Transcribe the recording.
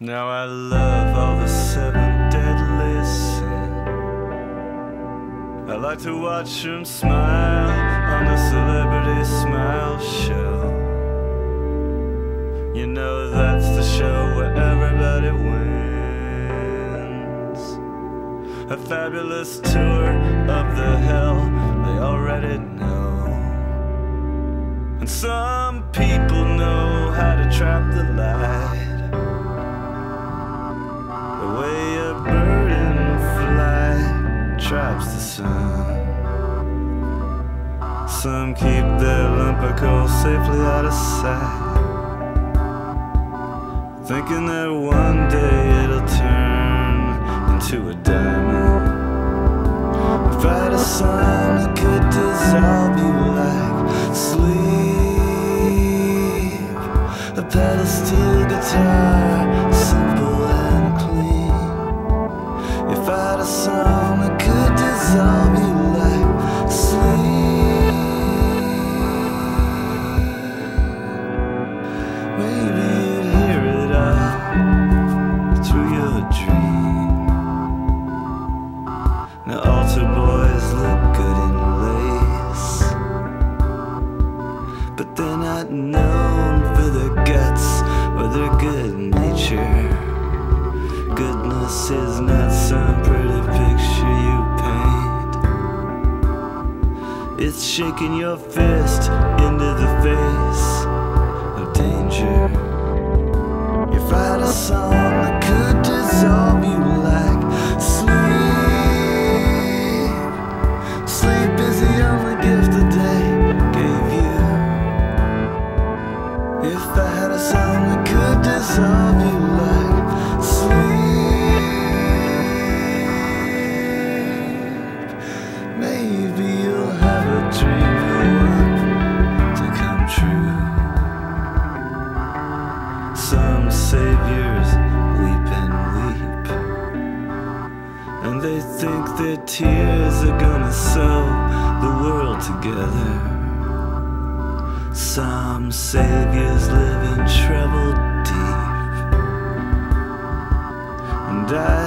Now I love all the seven deadly sins. I like to watch them smile on the Celebrity Smile Show. You know that's the show where everybody wins. A fabulous tour of the hell they already know. And some people know how to trap the light. Sun. Some keep their lump of coal safely out of sight. Thinking that one day it'll turn into a diamond. If I had a song that could dissolve you like sleep, a pedal steel guitar, they're not known for their guts or their good nature. Goodness is not some pretty picture you paint. It's shaking your fist think their tears are gonna sew the world together. Some saviors live in trouble deep, and I